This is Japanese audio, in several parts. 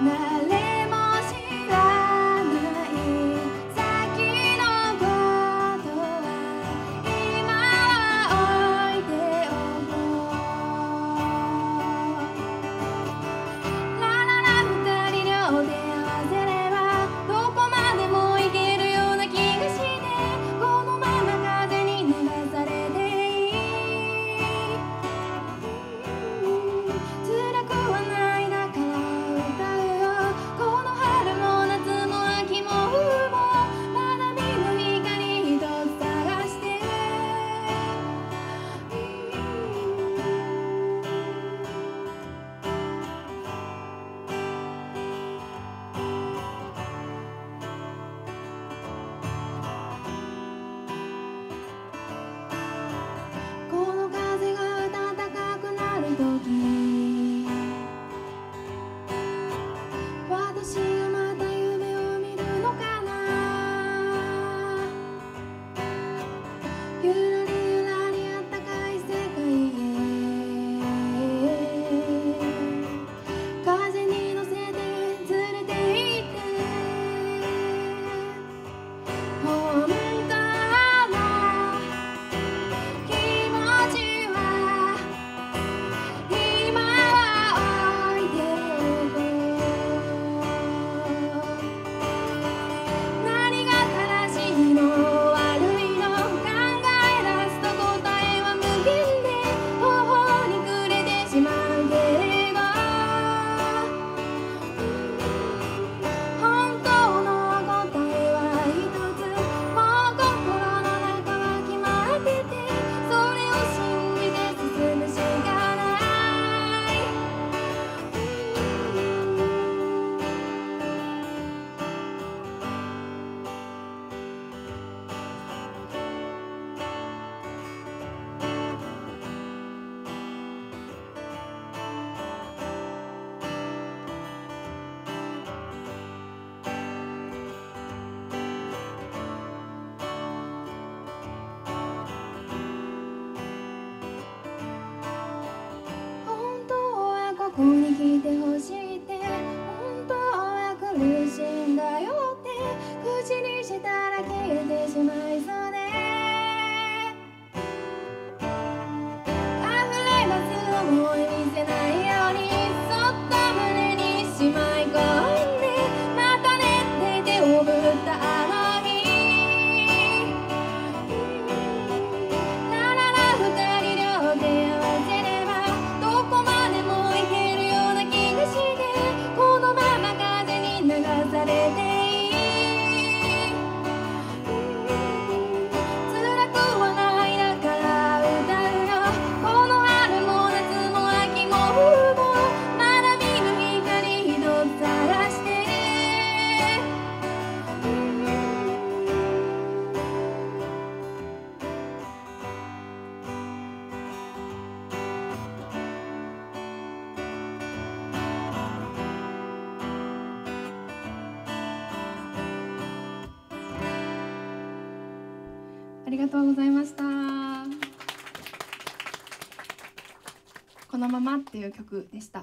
night. 消えてしまうありがとうございました。このままっていう曲でした。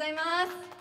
ございます。